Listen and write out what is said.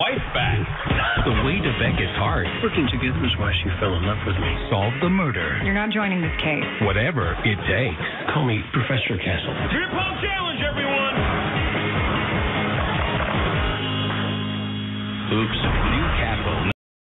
White back. The way to Beckett's heart. Working together is why she fell in love with me. Solve the murder. You're not joining this case. Whatever it takes. Call me Professor Castle. Beer pong challenge, everyone. Oops.